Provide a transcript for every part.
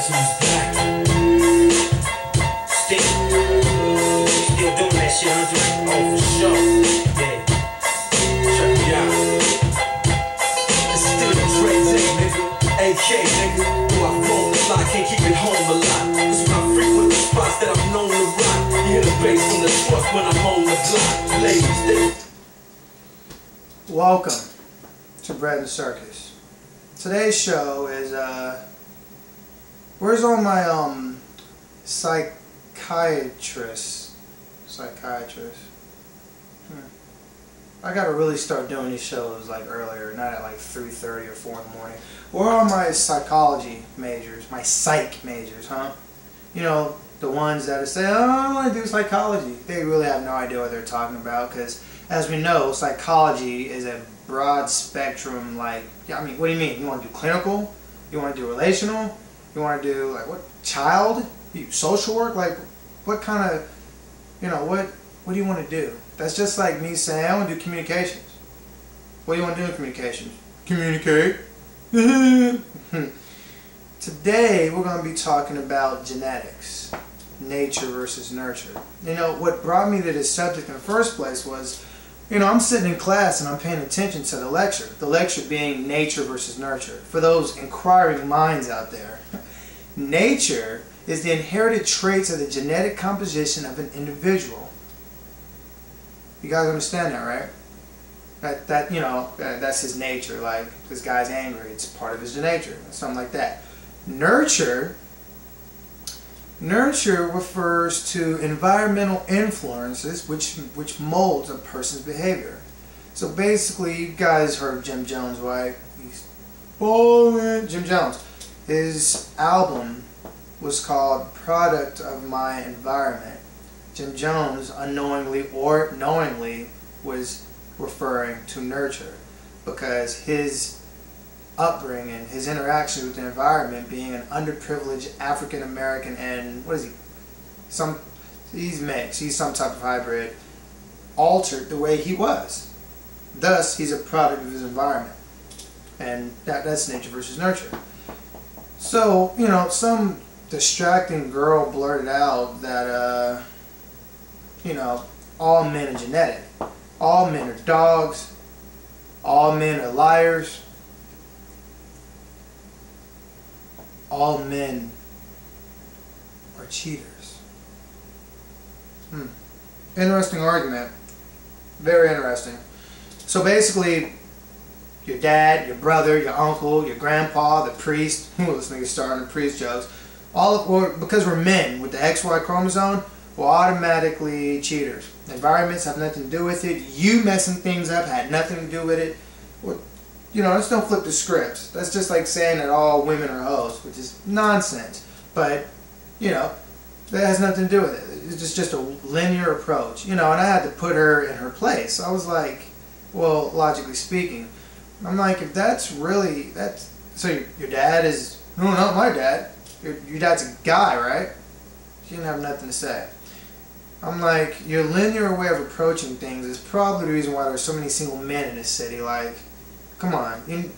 Doing that shit, Andre? Oh, for sure. Yeah. Check out. Still Day, nigga. AK, nigga. Who I the block, can't keep it home a lot. I frequent spots that I'm known to rock, you hear the bass from the truck when I'm on the block. Ladies, they Welcome to Bread and Circus. Today's show is uh where's all my um psychiatrists? Psychiatrists. Hmm. I gotta really start doing these shows like earlier, not at like 3.30 or 4 in the morning. Where are my psychology majors, my psych majors, huh? You know, the ones that say, oh, I want to do psychology. They really have no idea what they're talking about because as we know, psychology is a broad spectrum. Like, I mean, what do you mean? You want to do clinical? You want to do relational? You want to do like what? Child? You, social work? Like, what kind of, you know, what? What do you want to do? That's just like me saying I want to do communications. What do you want to do in communications? Communicate. Today we're going to be talking about genetics, nature versus nurture. You know, what brought me to this subject in the first place was you know, I'm sitting in class and I'm paying attention to the lecture. The lecture being nature versus nurture. For those inquiring minds out there, nature is the inherited traits of the genetic composition of an individual. You guys understand that, right? That, that you know, that, that's his nature. Like, this guy's angry. It's part of his nature. Something like that. Nurture Nurture refers to environmental influences which which molds a person's behavior. So basically, you guys heard Jim Jones, right? He's ballin'. Jim Jones. His album was called Product of My Environment. Jim Jones, unknowingly or knowingly, was referring to nurture because his upbringing, his interactions with the environment, being an underprivileged African American and what is he? Some he's mixed. He's some type of hybrid. Altered the way he was. Thus, he's a product of his environment, and that, that's nature versus nurture. So you know, some distracting girl blurted out that uh, you know all men are genetic. All men are dogs. All men are liars all men are cheaters. Hmm. Interesting argument. Very interesting. So basically, your dad, your brother, your uncle, your grandpa, the priest, this nigga starting the priest jokes, all of, because we're men with the XY chromosome, we're automatically cheaters. Environments have nothing to do with it. You messing things up had nothing to do with it. You know, let's don't flip the scripts. That's just like saying that all women are hoes, which is nonsense. But, you know, that has nothing to do with it. It's just, just a linear approach. You know, and I had to put her in her place. I was like, well, logically speaking, I'm like, if that's really, that's, so your, your dad is, no, not my dad. Your, your dad's a guy, right? She didn't have nothing to say. I'm like, your linear way of approaching things is probably the reason why there's so many single men in this city. Like, come on, you,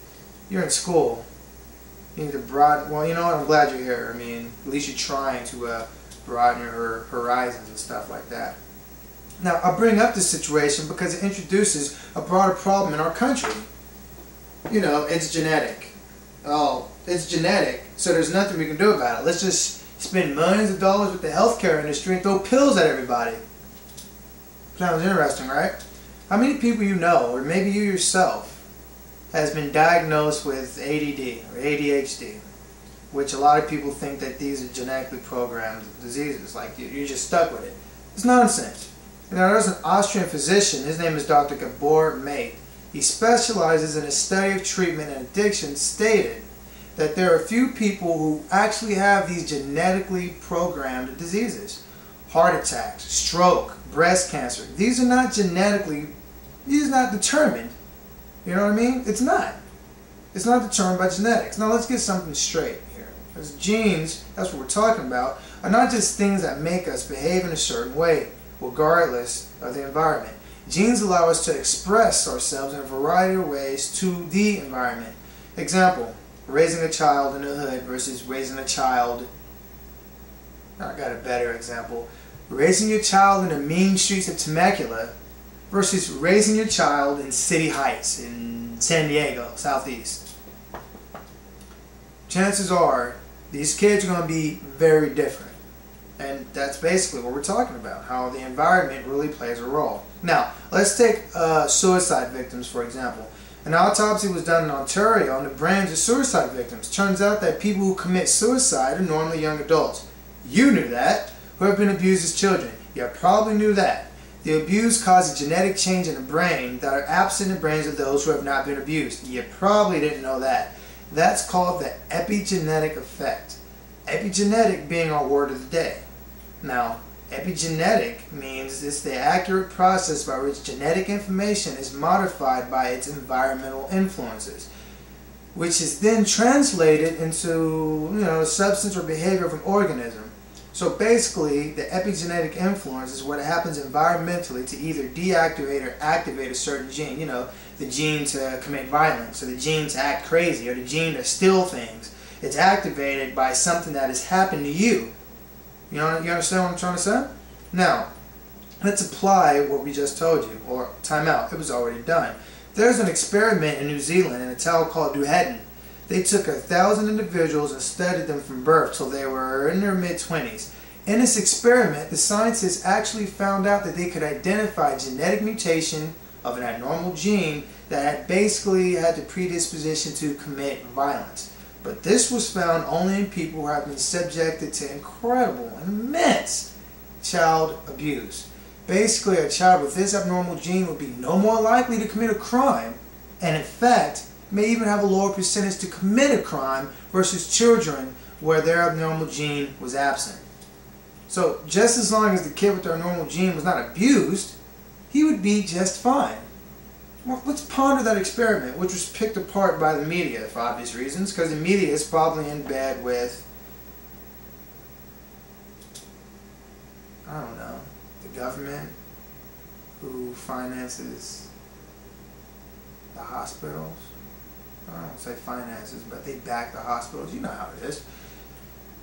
you're in school. You need to broaden. Well, you know what? I'm glad you're here. I mean, at least you're trying to uh, broaden your horizons and stuff like that. Now, I bring up this situation because it introduces a broader problem in our country. You know, it's genetic. Oh, it's genetic, so there's nothing we can do about it. Let's just spend millions of dollars with the healthcare industry and throw pills at everybody. Sounds interesting, right? How many people you know, or maybe you yourself, has been diagnosed with ADD or ADHD, which a lot of people think that these are genetically programmed diseases, like you're just stuck with it. It's nonsense. Know, there's an Austrian physician, his name is Dr. Gabor Mate. He specializes in the study of treatment and addiction, stated that there are few people who actually have these genetically programmed diseases. Heart attacks, stroke, breast cancer. These are not genetically, these are not determined you know what I mean? It's not. It's not determined by genetics. Now let's get something straight here. Because genes, that's what we're talking about, are not just things that make us behave in a certain way, regardless of the environment. Genes allow us to express ourselves in a variety of ways to the environment. Example, raising a child in the hood versus raising a child. I got a better example. Raising your child in the mean streets of Temecula versus raising your child in City Heights in San Diego, Southeast. Chances are these kids are going to be very different. And that's basically what we're talking about, how the environment really plays a role. Now, let's take uh, suicide victims, for example. An autopsy was done in Ontario on the brains of suicide victims. Turns out that people who commit suicide are normally young adults. You knew that, who have been abused as children. You probably knew that. The abuse causes genetic change in the brain that are absent in the brains of those who have not been abused. You probably didn't know that. That's called the epigenetic effect. Epigenetic being our word of the day. Now, epigenetic means it's the accurate process by which genetic information is modified by its environmental influences, which is then translated into you know substance or behavior of an organism. So basically, the epigenetic influence is what happens environmentally to either deactivate or activate a certain gene. You know, the gene to commit violence, or the gene to act crazy, or the gene to steal things. It's activated by something that has happened to you you know, you understand what I'm trying to say? Now, let's apply what we just told you, or time out. It was already done. There's an experiment in New Zealand in a town called Dunedin. They took a thousand individuals and studied them from birth till they were in their mid-20s. In this experiment, the scientists actually found out that they could identify genetic mutation of an abnormal gene that had basically had the predisposition to commit violence. But this was found only in people who have been subjected to incredible, immense child abuse. Basically, a child with this abnormal gene would be no more likely to commit a crime, and in fact, may even have a lower percentage to commit a crime versus children where their abnormal gene was absent. So, just as long as the kid with their normal gene was not abused, he would be just fine. Well, let's ponder that experiment, which was picked apart by the media for obvious reasons, because the media is probably in bed with, I don't know, the government who finances the hospitals. I don't say finances, but they back the hospitals. You know how it is.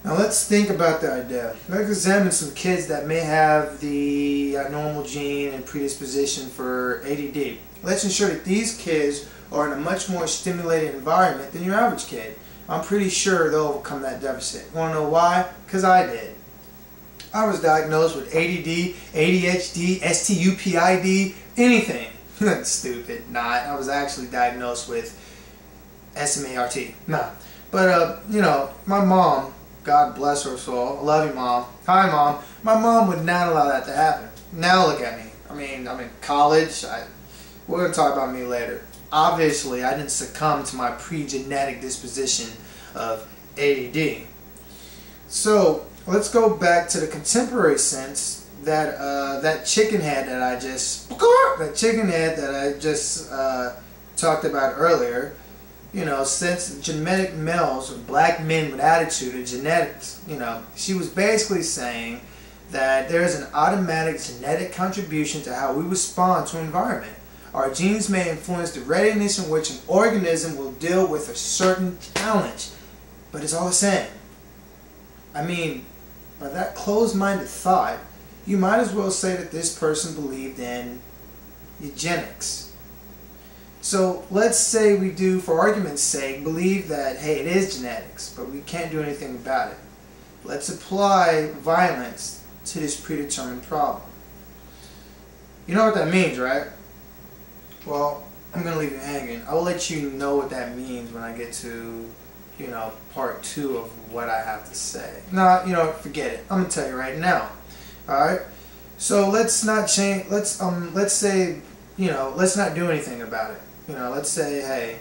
Now let's think about the idea. Let's examine some kids that may have the abnormal gene and predisposition for ADD. Let's ensure that these kids are in a much more stimulated environment than your average kid. I'm pretty sure they'll overcome that deficit. Want to know why? Because I did. I was diagnosed with ADD, ADHD, STUPID, anything. That's stupid. Not. I was actually diagnosed with SMART. Nah. But, uh, you know, my mom, God bless her soul, I love you, mom. Hi, mom. My mom would not allow that to happen. Now look at me. I mean, I'm in college. I we're going to talk about me later. Obviously, I didn't succumb to my pre-genetic disposition of ADD. So, let's go back to the contemporary sense that uh, that chicken head that I just that chicken head that I just uh, talked about earlier. You know, since genetic males or black men with attitude or genetics, you know, she was basically saying that there is an automatic genetic contribution to how we respond to environment. Our genes may influence the readiness in which an organism will deal with a certain challenge, but it's all the same. I mean, by that closed-minded thought, you might as well say that this person believed in eugenics. So let's say we do, for argument's sake, believe that, hey, it is genetics, but we can't do anything about it. Let's apply violence to this predetermined problem. You know what that means, right? Well, I'm going to leave you hanging. I'll let you know what that means when I get to, you know, part two of what I have to say. No, you know, forget it. I'm going to tell you right now. Alright? So let's not change, let's, um, let's say, you know, let's not do anything about it. You know, let's say, hey,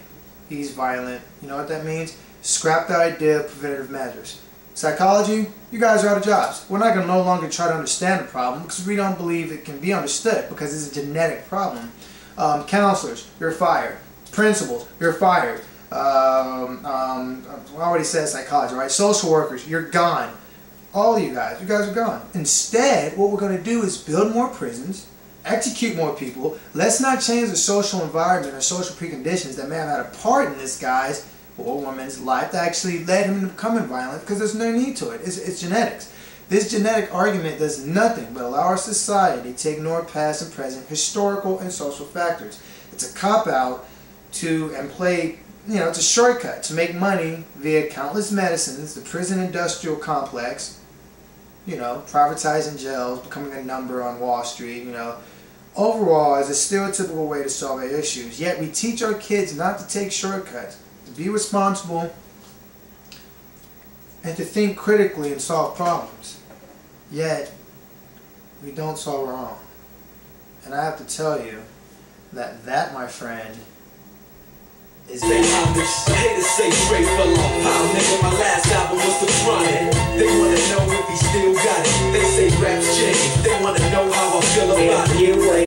he's violent. You know what that means? Scrap the idea of preventative measures. Psychology, you guys are out of jobs. We're not going to no longer try to understand the problem because we don't believe it can be understood because it's a genetic problem. Um, counselors, you're fired. Principals, you're fired. Um, um, I already said psychology, right? Social workers, you're gone. All of you guys, you guys are gone. Instead, what we're going to do is build more prisons, execute more people. Let's not change the social environment or social preconditions that may have had a part in this, guys. or woman's life that actually led him to becoming violent because there's no need to it. It's, it's genetics. This genetic argument does nothing but allow our society to ignore past and present historical and social factors. It's a cop out to and play, you know, it's a shortcut to make money via countless medicines, the prison industrial complex, you know, privatizing jails, becoming a number on Wall Street, you know. Overall, is a stereotypical way to solve our issues. Yet we teach our kids not to take shortcuts, to be responsible, and to think critically and solve problems. Yet, we don't solve our own. And I have to tell you that that, my friend, is Say homage, haters say straight fell off. How nigga, my last album was the chronic. They wanna know if he still got it. They say raps change. They wanna know how I feel about it.